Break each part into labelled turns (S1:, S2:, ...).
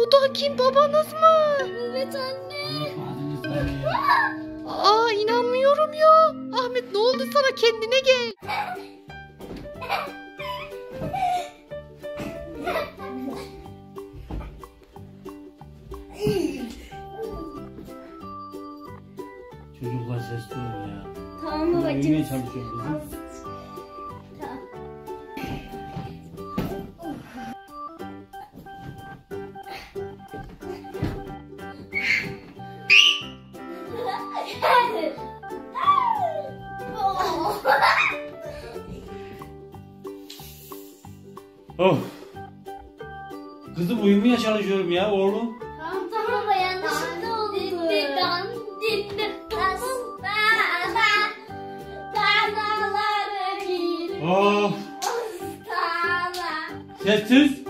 S1: Bu da kim babanız mı?
S2: Evet anne.
S1: Aa inanmıyorum ya. Ahmet ne oldu sana kendine gel.
S3: Çocuklar sesli olun ya.
S2: Tamam babacığım.
S3: Uyumaya çalışıyorum kızım. Of. Kızım uyumaya çalışıyorum ya oğlum.
S2: Tamam tamam baba yanlışlıkla oldu. Bir
S3: Of. Sessiz.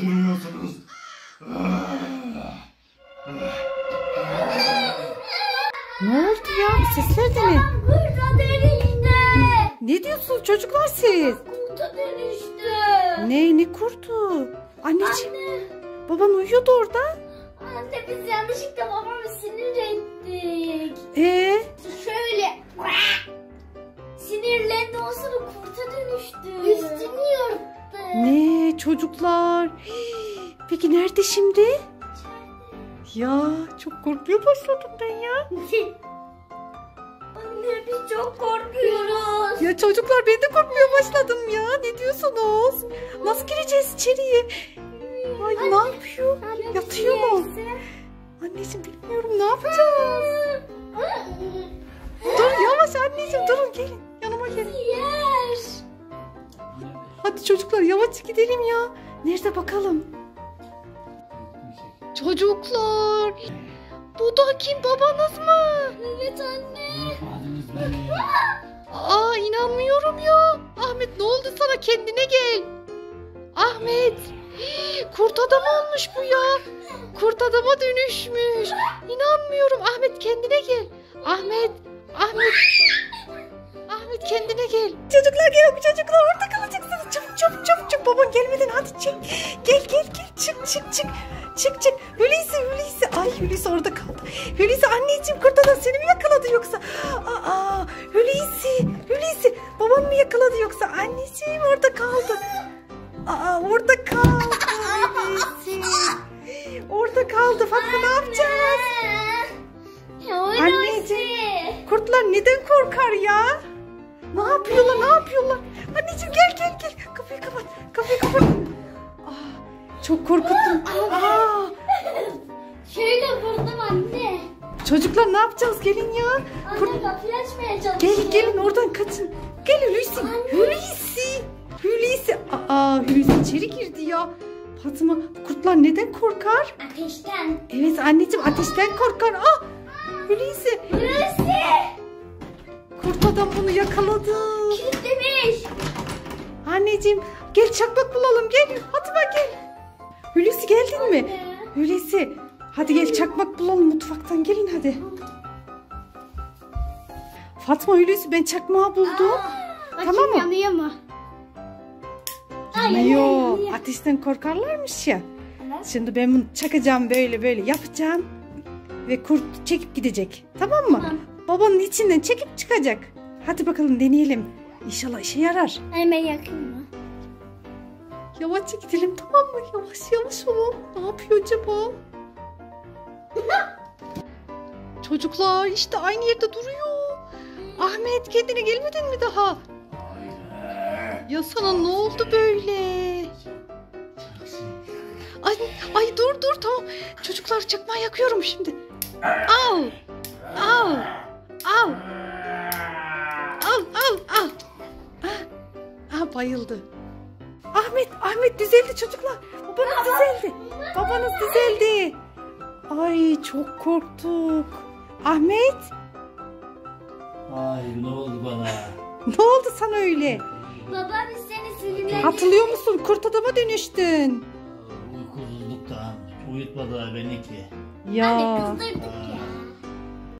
S3: Duruyorsunuz?
S1: Ne oldu ya? Sesler de ne?
S2: Kurta dönüştü.
S1: Ne diyorsunuz çocuklar siz?
S2: Kurta dönüştü.
S1: Ne ne kurdu? Anneciğim
S2: Anne.
S1: baban uyuyordu orada.
S2: Anne biz yanlışlıkla babamı sinir ettik.
S1: Ee,
S2: Şöyle sinirlendi o sonra kurta dönüştü. Üstünü yırttı.
S1: ne çocuklar? Hii, Peki nerede şimdi? Ya çok korkmaya başladım ben ya.
S2: Anne biz çok korkuyoruz.
S1: Ya çocuklar ben de korkmaya başladım ya. Ne diyorsunuz? Nasıl gireceğiz içeriye? Ay ne yapıyor? Yatıyor mu? Anneciğim bilmiyorum ne yapacağız? Dur yavaş anneciğim durun gelin. Yanıma gelin. Hadi çocuklar yavaş gidelim ya. Nerede bakalım? Çocuklar. Bu da kim babanız mı?
S2: Evet anne.
S1: Aa inanmıyorum ya. Ahmet ne oldu sana kendine gel. Ahmet. hii, Kurt adam olmuş bu ya. Kurt adama dönüşmüş. İnanmıyorum. Ahmet kendine gel. Ahmet. Ahmet. Ahmet kendine gel. Çocuklar gel çocuklar orada kalacaksınız. Çabuk. Baban gelmeden hadi çık. Gel gel gel çık çık çık. Çık çık. Hulusi Hulusi. Ay Hulusi orada kaldı. Hulusi anneciğim kurt adam seni mi yakaladı yoksa? Aa Hulusi. Hulusi. Baban mı yakaladı yoksa? Anneciğim orada kaldı. Aa orada kaldı. Hulusi. Orada kaldı. Fatma ne yapacağız? Anneciğim. Kurtlar neden korkar ya? Ne yapıyorlar ne yapıyorlar? Çok korkuttum. Aa,
S2: Şöyle vurdum anne.
S1: çocuklar ne yapacağız gelin ya.
S2: Anne kapıyı açmaya çalışıyor.
S1: Gelin gelin oradan kaçın. Gel Hulusi. Hulusi. Hulusi. Aa Hulusi içeri girdi ya. Fatma kurtlar neden korkar?
S2: Ateşten.
S1: Evet anneciğim ateşten korkar. Ah Hulusi.
S2: Burası.
S1: Kurt adam bunu yakaladı.
S2: Kilitlemiş.
S1: Anneciğim gel çakmak bulalım gel. Fatma gel. Hulusi geldin mi? Hulusi hadi gel çakmak bulalım mutfaktan gelin hadi. Fatma Hulusi ben çakmağı buldum.
S2: Bakayım
S1: Tamam mı?
S2: yanıyor mu?
S1: Yanıyor. Ateşten korkarlarmış ya.
S2: Evet.
S1: Şimdi ben bunu çakacağım böyle böyle yapacağım. Ve kurt çekip gidecek. Tamam mı?
S2: Tamam.
S1: Babanın içinden çekip çıkacak. Hadi bakalım deneyelim. İnşallah işe yarar.
S2: Hemen yakın mı?
S1: Yavaşça gidelim tamam mı? Yavaş yavaş olun. Ne yapıyor acaba? Çocuklar işte aynı yerde duruyor. Ahmet kendine gelmedin mi daha? Ya sana ne oldu böyle? Ay, ay dur dur tamam. Çocuklar çakmağı yakıyorum şimdi. Al. Al. Al. Al al al. Ah, ah, bayıldı. Ahmet Ahmet düzeldi çocuklar. Babanız düzeldi. Babanız düzeldi. Ay çok korktuk. Ahmet
S3: Ay ne oldu bana?
S1: ne oldu sana öyle?
S2: Baba biz seni sinirlendik.
S1: Hatırlıyor musun? Kurt adama dönüştün.
S3: Uykusuz uyutmadılar beni ki.
S1: Ya.
S2: Anne kızdırdık